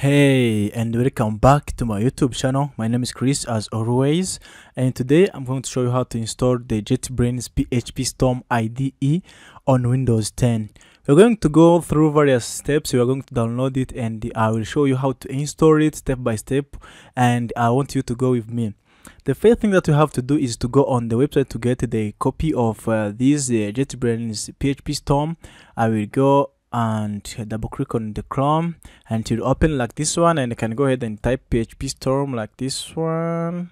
Hey and welcome back to my YouTube channel. My name is Chris as always and today I'm going to show you how to install the JetBrains PHP Storm IDE on Windows 10. We're going to go through various steps. We are going to download it and I will show you how to install it step by step and I want you to go with me. The first thing that you have to do is to go on the website to get the copy of uh, this uh, JetBrains PHP Storm. I will go and double click on the chrome and it will open like this one and you can go ahead and type php storm like this one.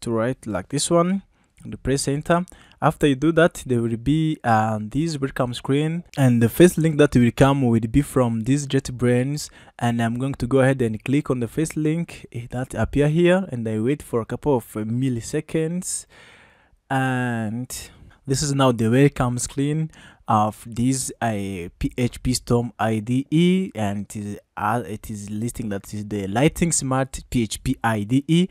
To write like this one. And press enter. After you do that there will be um, this welcome screen and the first link that will come will be from this JetBrains and I'm going to go ahead and click on the first link eh, that appear here and I wait for a couple of milliseconds. And this is now the welcome screen of this uh, PHP Storm IDE and it is, uh, it is listing that is the Lightning Smart PHP IDE.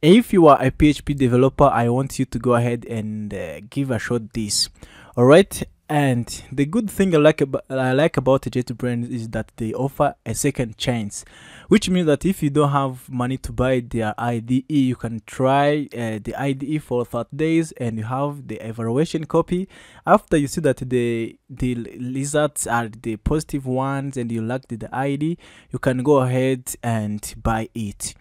If you are a PHP developer, I want you to go ahead and uh, give a shot this. Alright, and the good thing I like about I like about JetBrains is that they offer a second chance, which means that if you don't have money to buy their IDE, you can try uh, the IDE for 30 days and you have the evaluation copy. After you see that the the results are the positive ones and you like the IDE, you can go ahead and buy it.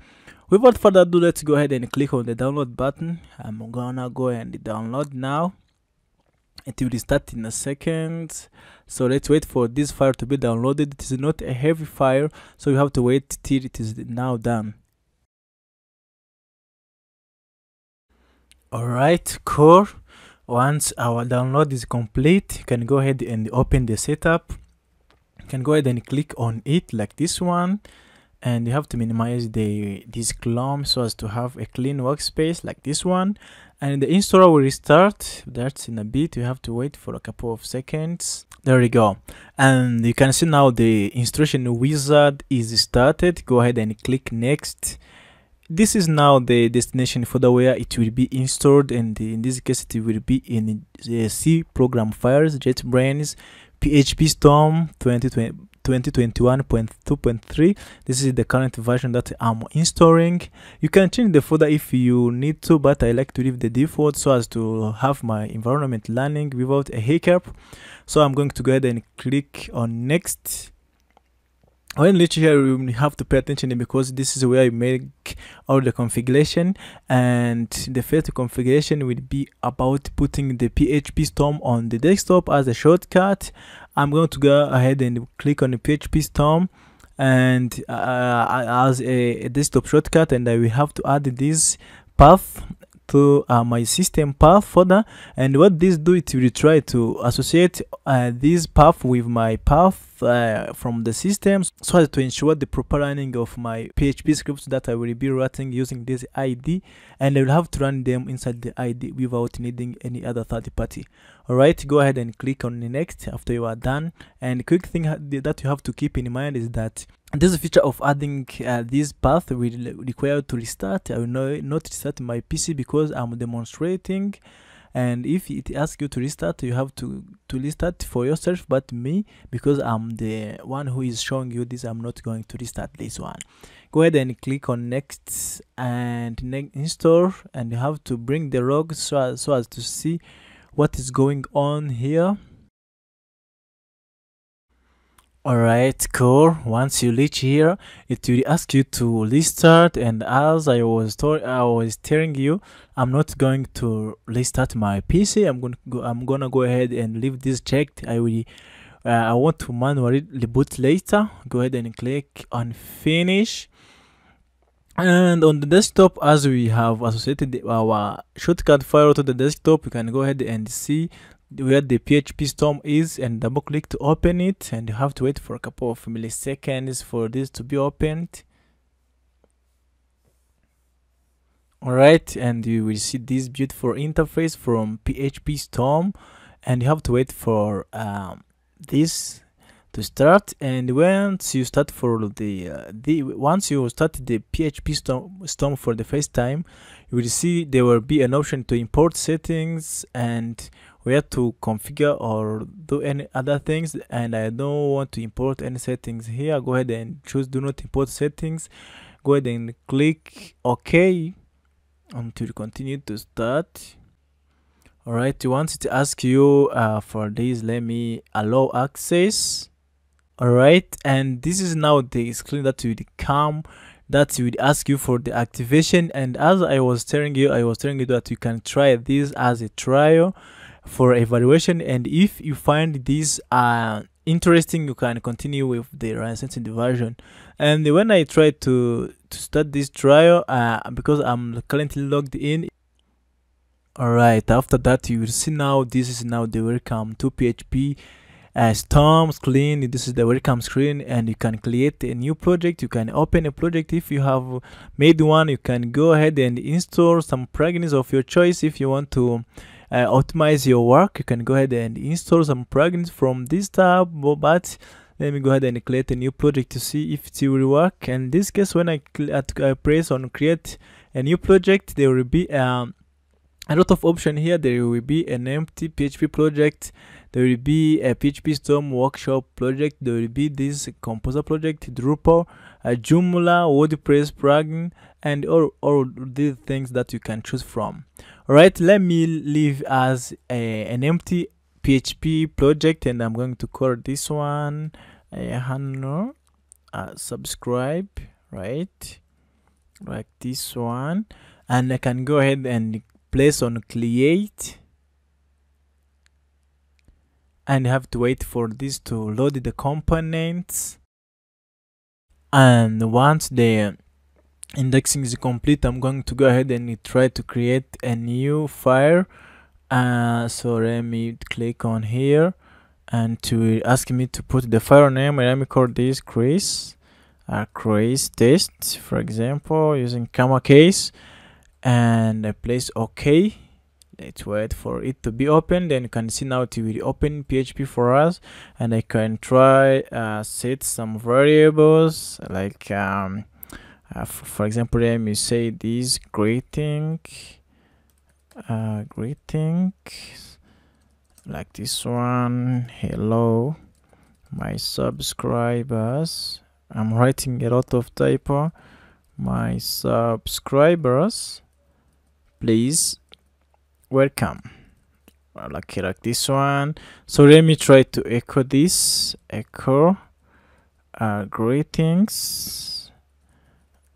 Without further ado, let's go ahead and click on the download button. I'm gonna go and download now it will start in a second. So let's wait for this file to be downloaded. It is not a heavy file so you have to wait till it is now done. Alright core. Once our download is complete you can go ahead and open the setup. You can go ahead and click on it like this one and you have to minimize the this clone so as to have a clean workspace like this one. And the installer will restart. That's in a bit. You have to wait for a couple of seconds. There we go. And you can see now the installation wizard is started. Go ahead and click next. This is now the destination folder where it will be installed and in this case it will be in the c program files jetbrains php storm 2020 2021.2.3 this is the current version that i'm installing. You can change the folder if you need to but i like to leave the default so as to have my environment running without a hiccup. So i'm going to go ahead and click on next. When literally here you have to pay attention because this is where you make all the configuration and the first configuration will be about putting the php storm on the desktop as a shortcut i'm going to go ahead and click on the php storm and uh, as a, a, desktop shortcut and i will have to add this path to uh, my system path folder and what this do it will try to associate uh, this path with my path uh, from the system so as to ensure the proper running of my PHP scripts that I will be writing using this ID and I will have to run them inside the ID without needing any other third party. Alright, go ahead and click on the next after you are done and quick thing that you have to keep in mind is that this feature of adding uh, this path will require to restart. I will not restart my PC because I'm demonstrating and if it asks you to restart you have to to restart for yourself but me because i'm the one who is showing you this i'm not going to restart this one go ahead and click on next and next install and you have to bring the log so so as to see what is going on here Alright, cool. Once you reach here, it will ask you to restart and as I was I was telling you, I'm not going to restart my PC. I'm going to go I'm gonna go ahead and leave this checked. I will uh, I want to manually reboot later. Go ahead and click on finish. And on the desktop, as we have associated our shortcut file to the desktop, you can go ahead and see where the php storm is and double click to open it and you have to wait for a couple of milliseconds for this to be opened. Alright and you will see this beautiful interface from php storm and you have to wait for um, this to start. And once you start for the uh, the once you start the php storm, storm for the first time you will see there will be an option to import settings and where to configure or do any other things and I don't want to import any settings here. Go ahead and choose do not import settings. Go ahead and click OK until you continue to start. Alright once it asks you uh, for this let me allow access. Alright and this is now the screen that will come that would ask you for the activation. And as i was telling you i was telling you that you can try this as a trial for evaluation and if you find these uh interesting you can continue with the licensing version. And when i tried to to start this trial uh because i'm currently logged in all right after that you will see now this is now the welcome to php uh, storm screen. This is the welcome screen and you can create a new project. You can open a project. If you have made one you can go ahead and install some plugins of your choice if you want to uh, optimize your work. You can go ahead and install some plugins from this tab but let me go ahead and create a new project to see if it will work. And in this case when I, I press on create a new project there will be um, a lot of option here. There will be an empty php project. There will be a php storm workshop project. There will be this composer project drupal a joomla wordpress plugin and all, all these things that you can choose from. All right let me leave as a, an empty php project and i'm going to call this one a uh, subscribe right? Like this one. And i can go ahead and place on create. And have to wait for this to load the components. And once the indexing is complete i'm going to go ahead and try to create a new file. Uh, so let me click on here and to ask me to put the file name. Let me call this chris uh, chris test for example using camel case and I place OK. Let's wait for it to be open. Then you can see now it will open php for us and i can try uh, set some variables like um, uh, for example let me say this greeting uh, greeting like this one hello my subscribers. I'm writing a lot of typo. My subscribers please welcome. Like like this one. So let me try to echo this. Echo uh, greetings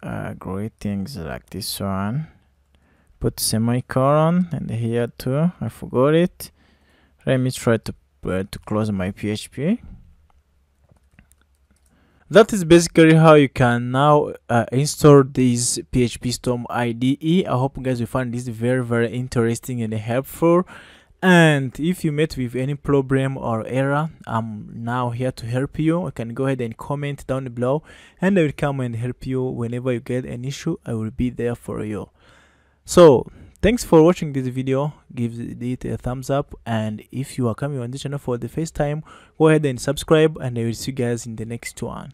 uh, greetings like this one. Put semicolon and here too. I forgot it. Let me try to uh, to close my php that is basically how you can now uh, install this php storm ide i hope you guys will find this very very interesting and helpful and if you met with any problem or error i'm now here to help you. You can go ahead and comment down below and i will come and help you whenever you get an issue. I will be there for you. So thanks for watching this video. Give it a thumbs up. And if you are coming on this channel for the first time go ahead and subscribe and i will see you guys in the next one